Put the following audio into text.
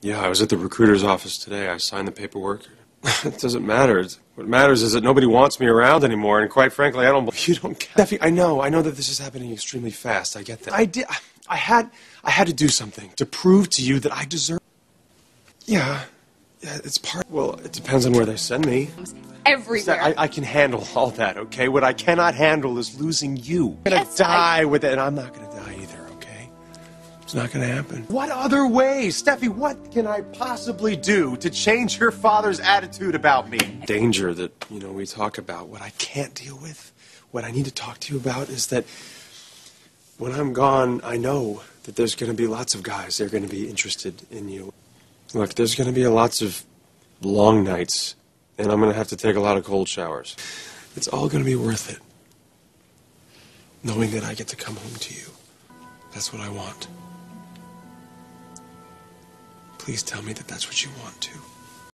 Yeah, I was at the recruiter's office today. I signed the paperwork. it doesn't matter. It's- What matters is that nobody wants me around anymore, and quite frankly, I don't. You don't. Steffi, I know. I know that this is happening extremely fast. I get that. I did. I had. I had to do something to prove to you that I deserve. Yeah. Yeah, it's part. Well, it depends on where they send me. Everywhere. I, I can handle all that, okay? What I cannot handle is losing you. I'm gonna Yes, I- die with it, and I'm not gonna die either, okay? It's not gonna happen. What other ways? Steffi, what can I possibly do to change your father's attitude about me? Danger that, you know, we talk about. What I can't deal with, what I need to talk to you about is that when I'm gone, I know that there's gonna be lots of guys that are gonna be interested in you. Look, there's gonna be lots of long nights, and I'm going to have to take a lot of cold showers. It's all going to be worth it. Knowing that I get to come home to you. That's what I want. Please tell me that that's what you want too.